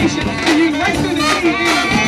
congratulations to you. Nice to see.